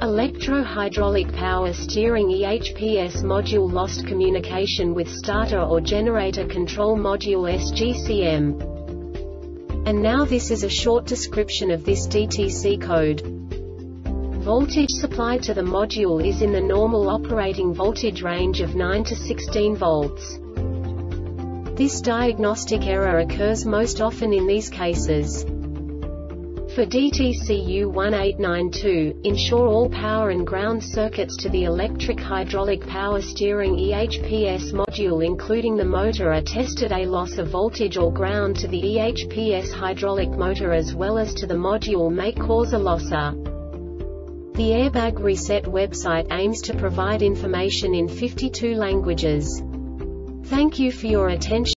Electro-hydraulic power steering EHPS module lost communication with starter or generator control module SGCM. And now this is a short description of this DTC code. Voltage supplied to the module is in the normal operating voltage range of 9 to 16 volts. This diagnostic error occurs most often in these cases. For DTC U1892, ensure all power and ground circuits to the electric hydraulic power steering EHPS module including the motor are tested a loss of voltage or ground to the EHPS hydraulic motor as well as to the module may cause a losser. The Airbag Reset website aims to provide information in 52 languages. Thank you for your attention.